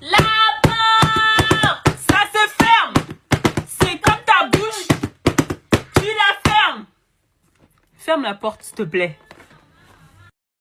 La porte Ça se ferme C'est comme ta bouche Tu la fermes Ferme la porte, s'il te plaît.